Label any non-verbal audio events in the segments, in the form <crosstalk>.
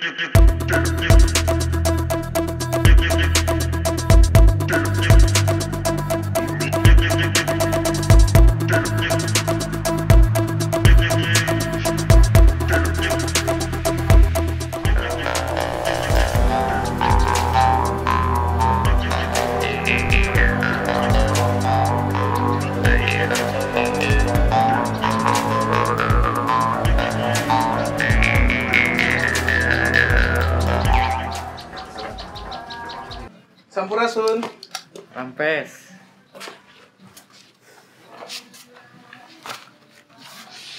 Sampurasun. Rampes.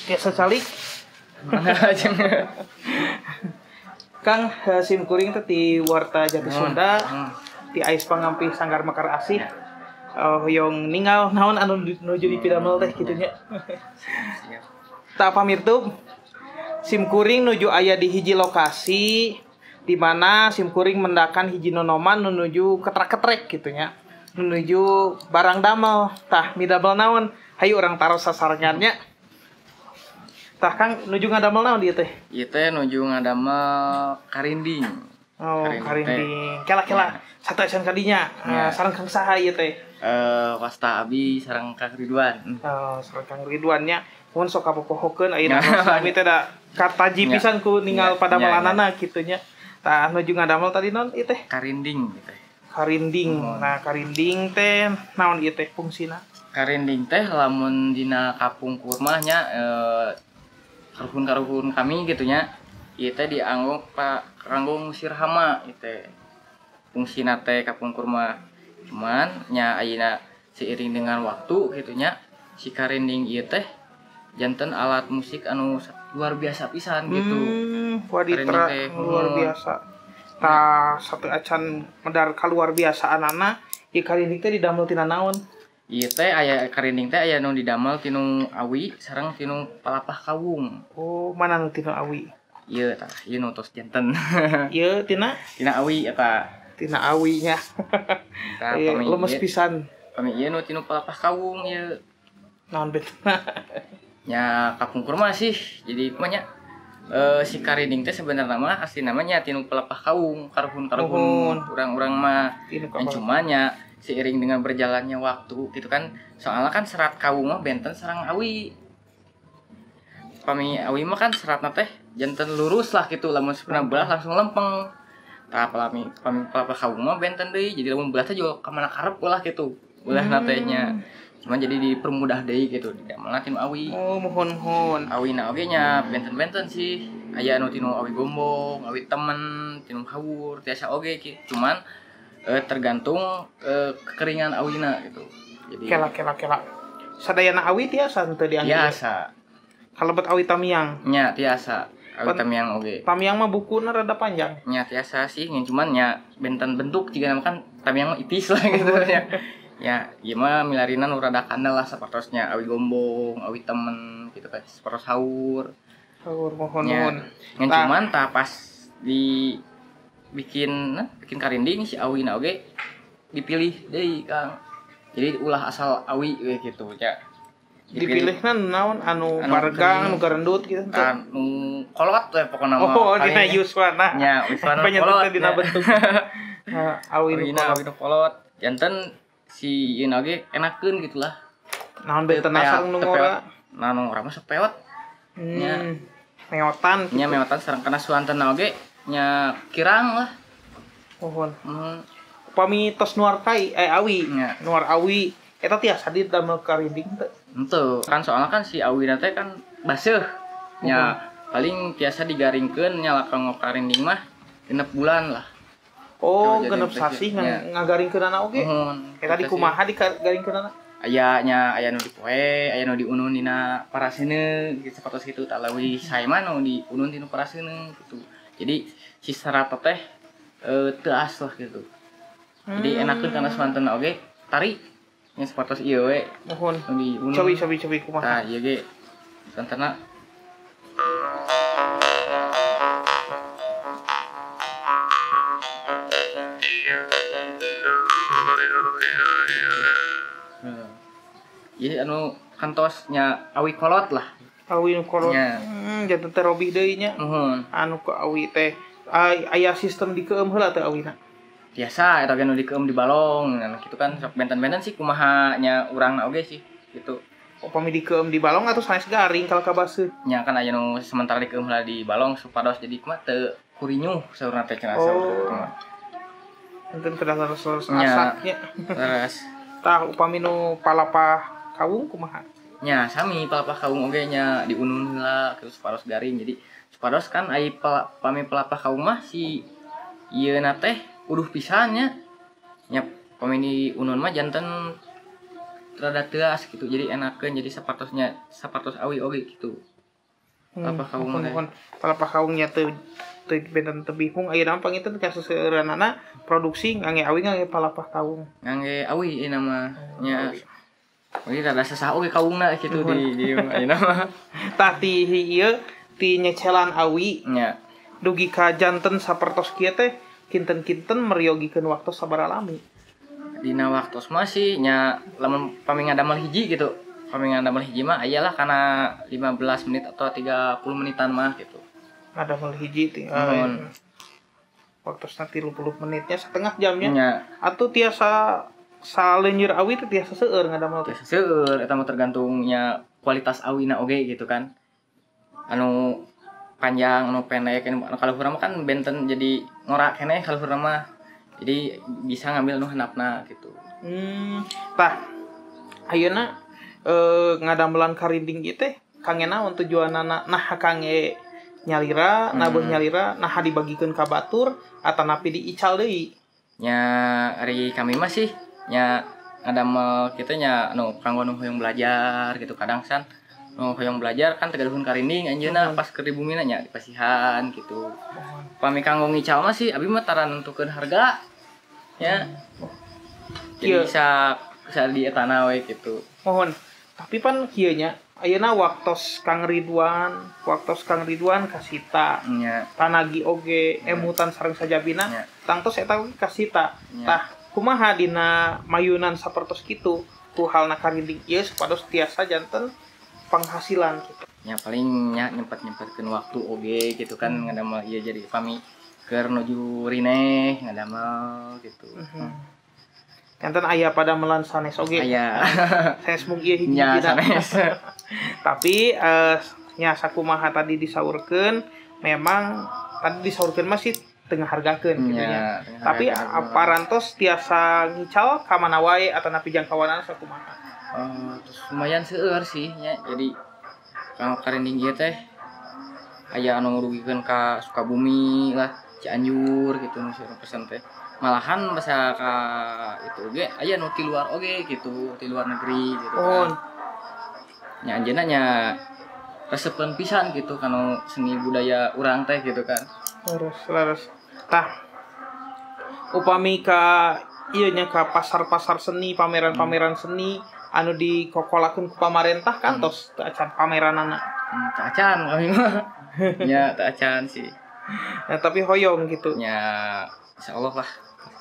Biasa calik. Mana aja Kang eh, sim kuring teh di Warta Jati Sunda, Hmm. di Ais Pangampi Sanggar Mekar Asih. Oh, yang ninggal naon anu nuju di pidamel teh kitu nya. <laughs> Siap. Tak pamir tuh. Sim kuring nuju aya di hiji lokasi di mana sim kuring mendakan hiji nonoman nu nuju ketrek-ketrek gitu nya. Menuju barang damel. Tah midamel naon? Hayu orang taruh sasarannya. Tah Kang nuju ngadamel naon dia teh? Ieu teh nuju ngadamel karinding. Oh, Karinding karinding. Kela-kela. Satu esan kadinya. Ya. Eh, sareng Kang saha ieu teh? Eh wasta abi sareng Kang Ridwan. Oh, sareng Kang Ridwannya. Mun sok kapopohokeun ayeuna Ya. <laughs> kami teh da kataji Ya. pisan ku ninggal Ya, pada ya, malanana kitu nya. Tah nuju ngadamel tadi non ieu teh? Karinding gitu. Karinding. Oh. Nah, karinding teh naon ieu teh fungsina? Karinding teh lamun dina kapung kurmahnya eh karuhun-karuhun kami gitu nya. Ieu teh dianggo Pak kanggo ngusir hama ieu. Fungsina teh kapung kurma. Cuman nya ayeuna seiring dengan waktu gitu nya si karinding ieu teh janten alat musik anu luar biasa pisan gitu. Hmm, teh, luar hmm. biasa. Tah satu acan medar kaluar biasa anana ieu karinding teh didamel tina naon? Iya teh aya karinding teh aya nu didamel tinu awi sareng tinu palapah kawung. Oh, mana nu tina awi? Iya tah, ieu nu tos janten. <laughs> Ieu tina tina awi eta. tina awinya. Tah <laughs> pami lemes pisan. pami ieu nu tinu palapah kawung ieu. Naon bet. <laughs> Nya kapung kurma sih. Jadi kumanya eh si karinding teh sebenarnya mah asli namanya tinu palapah kawung, karuhun-karuhun Nuhun. urang-urang mah. Dan cumanya seiring dengan berjalannya waktu gitu kan soalnya kan serat kawung mah benten serang awi pami awi mah kan seratna teh janten lurus lah gitu lamun pernah belah langsung lempeng tah pami pami pelapa kawung mah benten deui jadi lamun belah teh juga kamana karep ulah gitu ulah Hmm. natenya cuman jadi dipermudah deui gitu. Tidak malah tinu awi. Oh, mohon mohon. awi na oge nya benten-benten sih. Aya anu tinu awi gombong awi temen tinu hawur tiasa oge ki. Cuman eh, tergantung eh, kekeringan awina gitu. Jadi Kela kela kela. Sadayana awi tiasa teu diangge. tiasa. Kalebet awi tamiang. nya tiasa. Awi Pan- tamiang oge. Tamiang mah bukuna rada panjang. nya tiasa sih. Yang cuman nya benten bentuk jika nama kan tamiang ipis lah <laughs> gitu. Ya ya ieu mah milarina nu rada kandel lah sapertosnya awi gombong awi temen gitu kan sapertos haur Oh, mohon Ya. mohon. yang Nah. cuman tak pas di bikin nah, bikin karinding si awi na oge dipilih deh kang jadi ulah asal awi gitu ya Dipilihna naon anu Anu kering. anu garendut gitu. anu kolot we pokoknya mah Oh, dina Yuswana. nya Penyebutan kolot dina bentuk. <laughs> Nah, awi nu kolot janten si oge enakeun gitulah Naon beten Tepewat- asal nu ngora. nah nu urang mah sepewat Nya. Hmm. Meotan nya mewatan sareng kana suanten oge nya kirang lah mohon. Hmm, Upami tos nuar kai eh awi. Nya. Nuar awi eta tiasa didamel karinding teu. Ente, kan soalnya kan si awina teh kan baseuh. Nya paling biasa digaringkeun nya lakang karinding mah genep bulan lah. Oh, genep jadi sasih presiden. nga- ngagaringkeunana oge. Mohon. Eta di kumaha digaringkeunana? Aya nya aya nu dipoe, aya nu diunun dina paraseuneung gitu tah leuwih sae mah nu diunun dina paraseuneung gitu. Jadi si serat teh eh teu as lah gitu. Jadi Hmm. enakeun kana suanten oge tari nya sapatos ieu we Mohon. nu diunun. Cobi cobi cobi kumaha. Tah ieu ge suantena Jadi anu kantosnya awi kolot lah. Awi kolot. Nya. Hmm, janten teh robih deui nya. Mohon. Anu ku awi teh ay- aya sistem di keum heula teu awina biasa eta ge nu dikeum di balong nah gitu kan sok benten-benten sih kumaha nya urang oge sih gitu upami di keum di balong atau sanes garing kalau kabaseut nya kan aya nu sementara dikeum heula di balong supados jadi kumaha teu kurinyuh saurna teh cenah Oh. enten kedah terus Nya. asaknya terus tah upami nu palapah kawung kumaha? Nya sami pelapah kaung oge nya diunun heula terus supados garing. Jadi supados kan ai pala- pami pelapah kaung mah si ieu na teh uduh pisan nya. Pami di unun mah janten rada teas gitu. Jadi enakeun jadi sapartosnya sapartos awi oge gitu. Kawung mohon teh. mohon palapah kawungnya teu teu benten bingung ayeuna mah panginten kasus seureunana produksi ngangge awi ngangge palapah kawung. Ngangge awi ieu nama nya Jadi rada sesah oge kaungna gitu di di ayeuna mah tah ti ieu ti nyecelan awi. Nya dugi ka janten sapertos kieu teh kinten-kinten meriogikeun waktu sabaraha lami. Dina waktos masih nya lamun pami ngadamel hiji gitu. Pami ngadamel hiji mah ayalah karena 15 menit atau 30 menitan mah gitu. Ada mel hiji ti Mohon. waktu nanti 30 menitnya setengah jamnya. Nya atau tiasa salenjeur awi teh tiasa seueur ngadamel teh biasa seueur eta mah tergantungnya kualitas awina oge gitu kan. Anu panjang anu pendek anu kalau mah kan benten jadi ngorak keneh kalau mah jadi bisa ngambil anu handapna gitu. Hmm, tah ayeuna eh ngadamelan karinding ieu teh kangena untuk tujuanana nah kange nyalira Hmm. nabuh nyalira nah dibagikeun ka batur atanapi diical deui? Nya hari kami mah nya ngadamel kita nya anu kanggo nu hoyong belajar gitu. Kadang san nu hoyong belajar kan tegaluhun karinding anjeunna pas keur di bumina nya di pasihan gitu. Pami kanggo ngical mah sih abi mah tara nentukeun harga ya. Jadi bisa bisa di etana we gitu. Mohon. Tapi pan kieu nya ayeuna waktos Kang Ridwan waktos Kang Ridwan kasita nya. Tanagi oge emutan sareng sajabina tangtos eta kasita tah kumaha dina mayunan sapertos kitu? Ku halna karinding ieu supados tiasa janten penghasilan gitu nya paling nya nyempet nyempetkeun waktu oge gitu kan ngadamel ieu jadi pami keur nuju rineh ngadamel gitu Mhm. Enten aya pada melan sanes oge. aya. <laughs> Sanes mung ieu hiji hijina. sanes. <laughs> Tapi eh nya sakumaha tadi disaurkeun memang tadi disaurkeun masih tengah hargakeun gitu nya. nya Tapi parantos tiasa ngical ka mana wae atanapi jangkauanan sakumaha. Oh, terus lumayan seueur sih nya jadi kalau karinding ieu teh aya anu ngurugikeun ka Sukabumi lah Cianjur gitu nu seueur pesen teh malahan basa ka itu oge aya nu ti luar oge gitu ti luar negeri gitu Oh, kan nya anjeunna nya resepkeun pisan gitu kanu seni budaya urang teh gitu kan terus terus. Tah. Upami ka ieu nya ka pasar-pasar seni, pameran-pameran seni anu dikokolakeun ku pamarentah kan Hmm. tos teu acan pameranana. hmm, tak acan kami mah nya <laughs> tak acan sih Nah, tapi hoyong gitu. nya insyaallah lah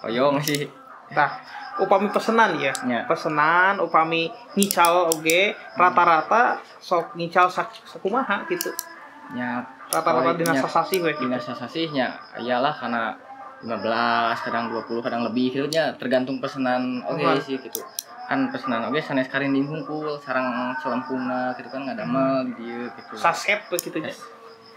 hoyong sih Tah, upami pesenan ya. nya Pesenan upami ngical oge rata-rata sok ngical sak sakumaha gitu. Nya Rata-rata dina nya. sasasi we. dinas sasihnya iyalah karena 15 kadang 20 kadang lebih gitu nya tergantung pesanan oke Uhum. sih gitu kan pesanan oke sanes karinding hungkul sarang celempungna gitu kan nggak damel di dieu gitu Saset we gitu nya.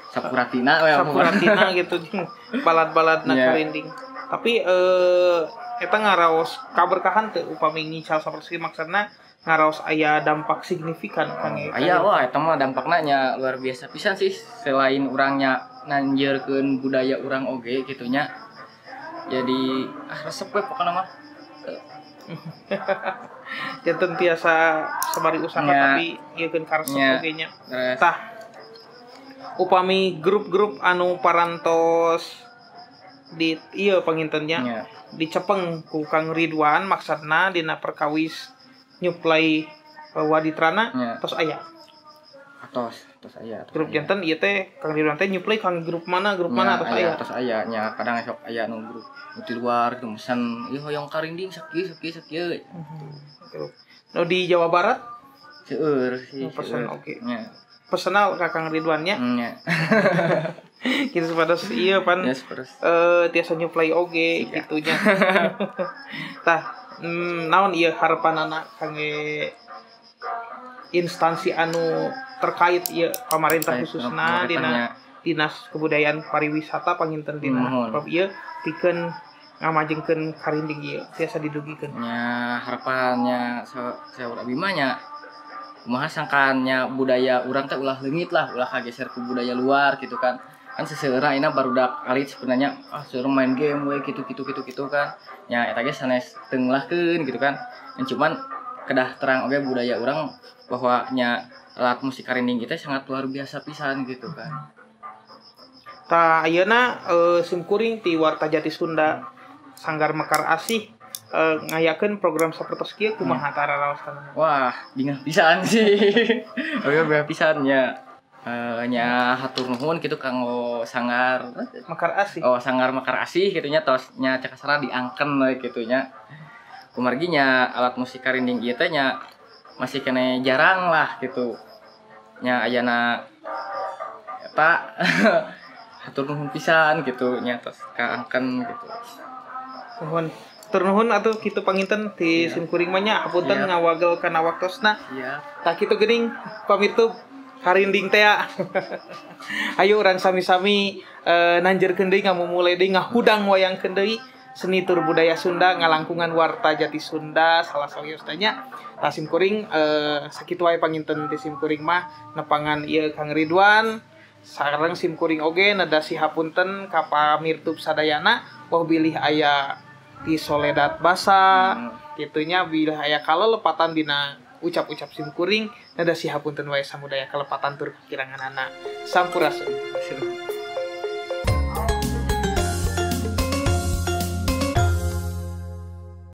sapuratina we. Sapuratina gitu <laughs> balad-balad na Iya. karinding. Tapi eh eta ngaraos kaberkahan teu upami ngical saperti maksudna ngaraos aya dampak signifikan kang Oh, aya wah eta mah dampakna nya luar biasa pisan sih selain urangnya nanjeurkeun budaya urang oge gitu nya jadi ah resep we pokokna mah <laughs> Janten tiasa sabari usaha tapi ieu keun karesep Nya. oge nya. Tah. Upami grup-grup anu parantos di iya pangintennya nya dicepeng ku Kang Ridwan maksudna dina perkawis nyuplai uh, waditrana nya terus aya atos atos aya atos grup aya. janten ieu teh Kang Ridwan teh nyuplai Kang grup mana grup mana terus aya terus aya nya kadang esok aya nu grup di luar gitu mesen ieu hoyong karinding sakieu sakieu sakieu Mhm. Grup. Nu di Jawa Barat seueur sih Nu pesen seueur. oge. nya personal ka Kang Ridwan nya nya <laughs> gitu sepados iya pan ya terus eh tiasa nyuplai oge Iya. gitunya <laughs> tah mm, naon iya harapan anak kangge instansi anu terkait iya pemerintah khususna dina dinas kebudayaan pariwisata panginten dina. Mohon. Prof iya pikeun ngamajengkeun karinding ieu tiasa didugikeun. Nya harapannya sa- saya abdi mah nya kumaha sangkannya budaya urang teh ulah leungit lah ulah kageser ku budaya luar gitu kan kan seseura ina barudak alit sebenarnya ah suruh main game we gitu gitu gitu gitu kan. Nya eta ge sanes tenglahkeun gitu kan. Dan cuman kedah terang oge budaya urang bahwa nya alat musik karinding kita sangat luar biasa pisan gitu kan. Ta ayeuna eh, simkuring ti Warta Jati Sunda Sanggar Mekar Asih ngayakeun program sapertos kieu kumaha tara raosan Wah, bingung pisan sih. <laughs> Oke, bingung pisannya. Nya hatur nuhun gitu kanggo sangar Mekar Asih oh sangar makar asih gitu nya tos nya cek kasarna diangken we gitu nya. Kumargi nya alat musik karinding ieu teh nya masih kene jarang lah gitu. Nya ayana eta <laughs> hatur nuhun pisan gitu nya tos kaangken gitu. nuhun Tur nuhun atuh kitu panginten ti Iya. simkuring mah nya hapunten Iya. ngawagel kana waktosna Iya. tah kitu geuning pamirtu karinding teh ayo urang sami-sami eh, nanjerkeun deui ngamumulai deui ngahudang wayangkeun deui seni tur budaya Sunda ngalangkungan warta jati Sunda salah sawiostanya tah simkuring eh, sakitu wae panginten ti simkuring mah nepangan ieu Kang Ridwan. Sareng simkuring oge nedasi hapunten ka pamirtub sadayana wah bilih aya di Soledad Basa. Hmm. gitunya bila aya kalau lepatan dina ucap-ucap simkuring nada si hapunten wae samudaya kalepatan tur kirangan anak. Sampurasun